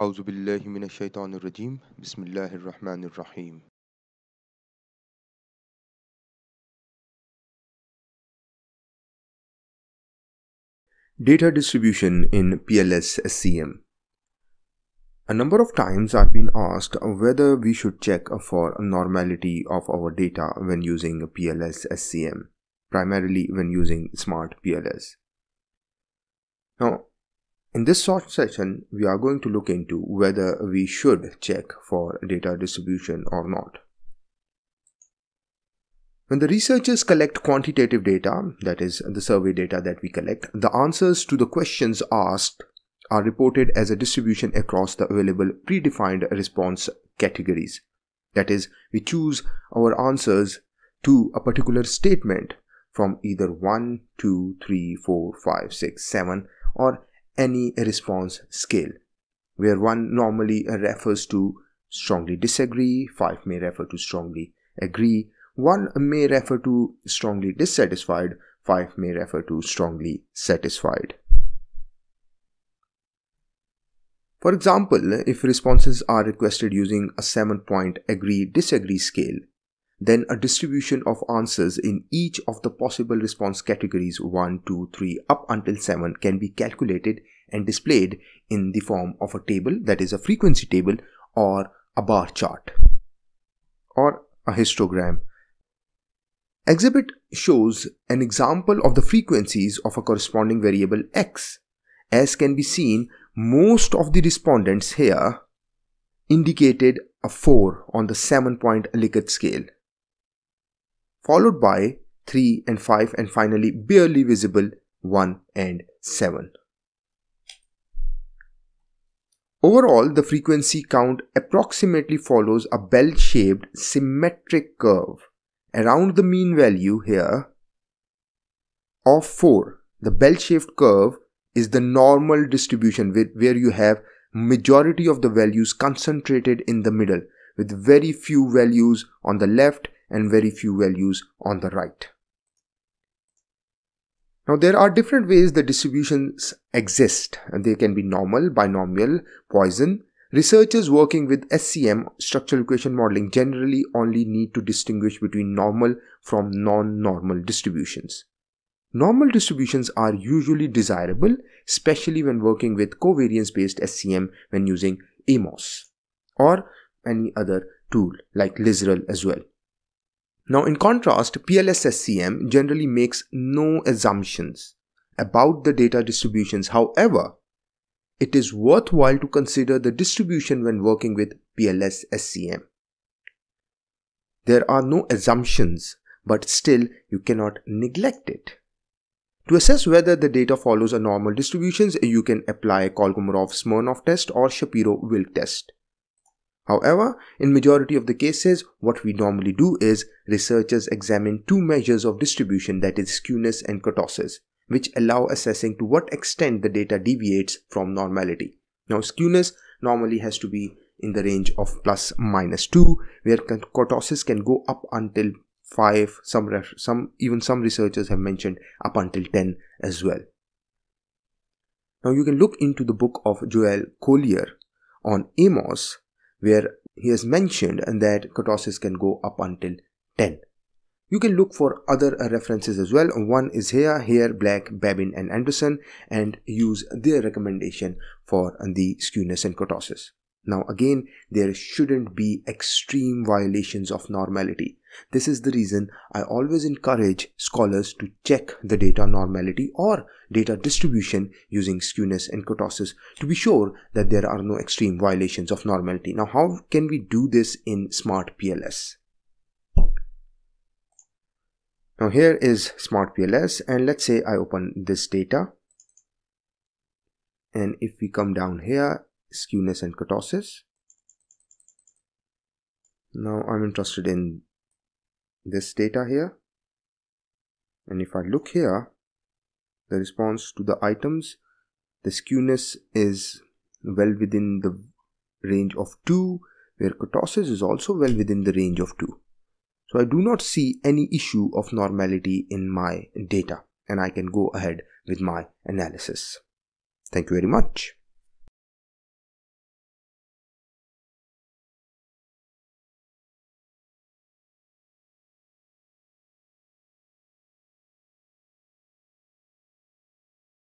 أعوذ بالله من الشيطان الرجيم بسم الله الرحمن الرحيم Data distribution in PLS SEM a number of times I've been asked whether we should check for normality of our data when using PLS SEM, primarily when using Smart PLS. Now, in this short session, we are going to look into whether we should check for data distribution or not. When the researchers collect quantitative data, that is the survey data that we collect, the answers to the questions asked are reported as a distribution across the available predefined response categories. That is, we choose our answers to a particular statement from either 1, 2, 3, 4, 5, 6, 7 or any response scale, where 1 normally refers to strongly disagree, 5 may refer to strongly agree, 1 may refer to strongly dissatisfied, 5 may refer to strongly satisfied. For example, if responses are requested using a 7 point agree disagree scale, then a distribution of answers in each of the possible response categories 1, 2, 3 up until 7 can be calculated and displayed in the form of a table that is a frequency table or a bar chart or a histogram Exhibit shows an example of the frequencies of a corresponding variable x. As can be seen, most of the respondents here indicated a 4 on the 7 point Likert scale, followed by 3 and 5 and finally barely visible 1 and 7. Overall, the frequency count approximately follows a bell-shaped symmetric curve around the mean value here of 4 the bell-shaped curve is the normal distribution where you have majority of the values concentrated in the middle with very few values on the left and very few values on the right. Now there are different ways the distributions exist and they can be normal, binomial, Poisson, Researchers working with SEM, structural equation modeling, generally only need to distinguish between normal from non-normal distributions. Normal distributions are usually desirable, especially when working with covariance-based SEM when using AMOS or any other tool like LISREL as well. Now in contrast, PLS SEM generally makes no assumptions about the data distributions. However, it is worthwhile to consider the distribution when working with PLS SEM. There are no assumptions, but still you cannot neglect it. To assess whether the data follows a normal distributions, you can apply Kolmogorov-Smirnov test or Shapiro-Wilk test. However, in majority of the cases, what we normally do is researchers examine two measures of distribution that is skewness and kurtosis which allow assessing to what extent the data deviates from normality. Now skewness normally has to be in the range of plus minus 2 where kurtosis can go up until 5 some some even some researchers have mentioned up until 10 as well now you can look into the book of Joel Collier on Amos where he has mentioned that kurtosis can go up until 10 you can look for other uh, references as well. One is here, here, Black, Babin and Anderson and use their recommendation for the skewness and kurtosis. Now again, there shouldn't be extreme violations of normality. This is the reason I always encourage scholars to check the data normality or data distribution using skewness and kurtosis to be sure that there are no extreme violations of normality. Now how can we do this in Smart PLS? Now here is Smart PLS and let's say I open this data and if we come down here skewness and kurtosis now I'm interested in this data here and if I look here the response to the items the skewness is well within the range of 2 where kurtosis is also well within the range of 2 so I do not see any issue of normality in my data and I can go ahead with my analysis. Thank you very much.